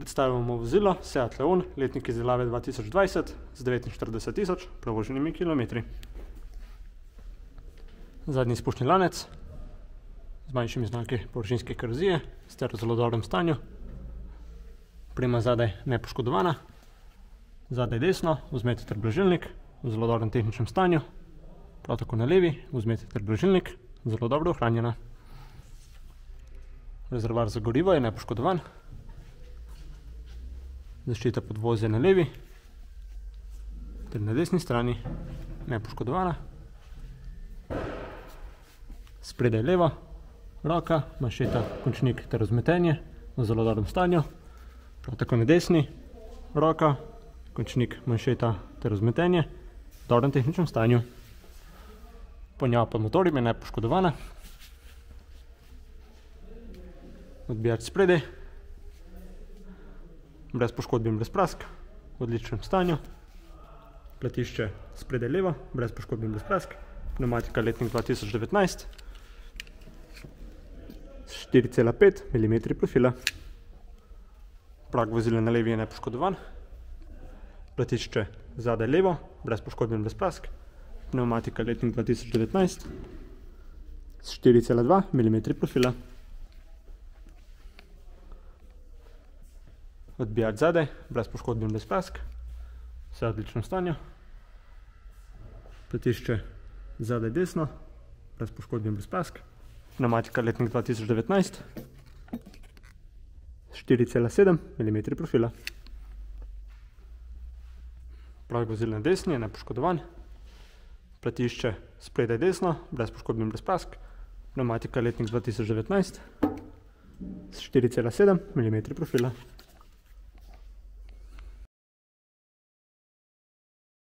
Predstavljamo vozilo Seat Leon, letnik izdelave 2020 z 49 tisoč prevoženimi kilometri. Zadnji izpušni lanec z manjšimi znaki površinske korozije, sicer v zelo dobrem stanju. Oprema zadaj nepoškodovana. Zadaj desno vzmet ter blažilnik v zelo dobrem tehničnem stanju. Prav tako na levi vzmet ter blažilnik, zelo dobro ohranjena. Rezervoar za gorivo je nepoškodovan. Zaščita podvozja na levi ter na desni strani nepoškodovana. Spredaj leva roka, manšeta, končnik ter vzmetenje v zelo dobrem stanju. Prav tako na desni roka, končnik, manšeta ter vzmetenje v dobrem tehničnem stanju. Ponjava pod motorjem je nepoškodovana. Odbijač spredaj. Brez poškodb in brez prask, v odličnem stanju. Platišče spredaj levo, brez poškodb in brez prask. Pnevmatika letnik dva tisoč devetnajst. Štiri cela pet milimetri profila. Prag vozila na levi je nepoškodovan. Platišče zadaj levo, brez poškodb in brez prask. Pnevmatika letnik dva tisoč devetnajst. Štiri cela dva milimetri profila. Odbijač zadaj, brez poškodb in brez prask. Vse v odličnem stanju. Platišče zadaj desno, brez poškodb in brez prask. Pnevmatika letnik dva tisoč devetnajst. Štiri cela sedem milimetri profila. Prag vozila na desni je nepoškodovan. Platišče spredaj desno, brez poškodb in brez prask. Pnevmatika letnik dva tisoč devetnajst. Štiri cela sedem milimetri profila.